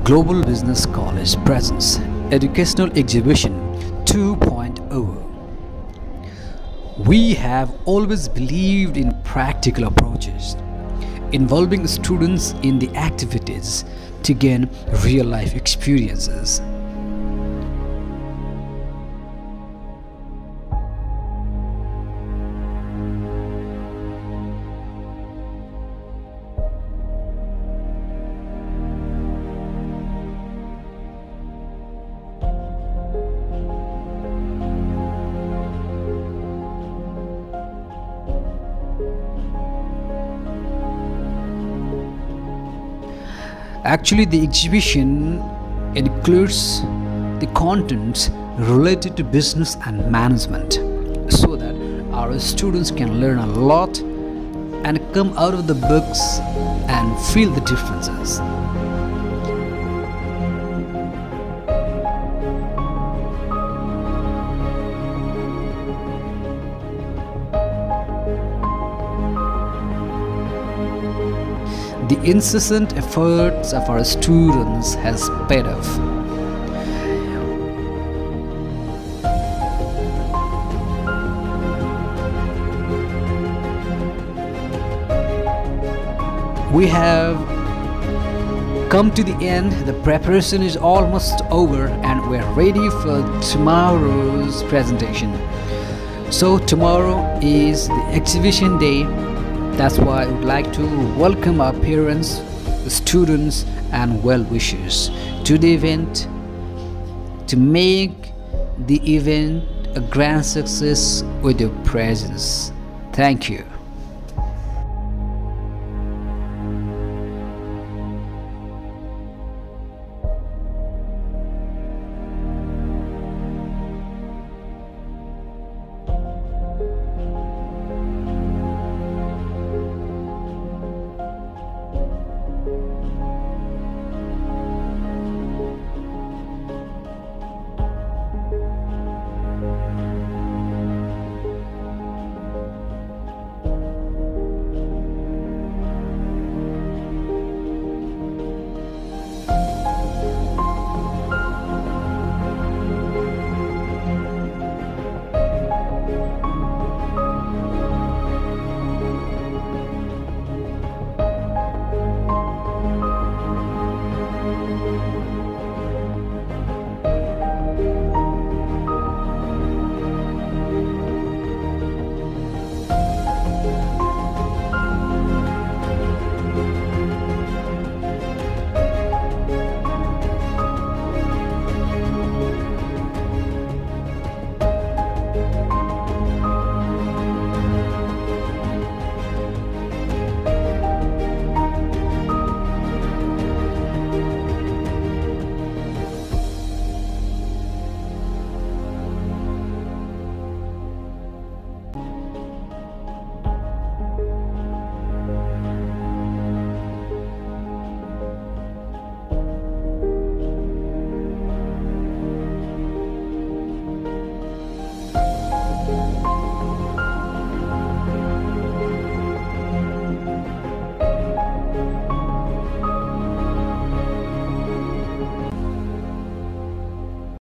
Global Business College presents Educational Exhibition 2.0. We have always believed in practical approaches, involving students in the activities to gain real life experiences. Actually, the exhibition includes the contents related to business and management so that our students can learn a lot and come out of the books and feel the differences. The incessant efforts of our students has paid off. We have come to the end. The preparation is almost over and we're ready for tomorrow's presentation. So tomorrow is the exhibition day that's why I would like to welcome our parents, students, and well wishers to the event to make the event a grand success with your presence. Thank you.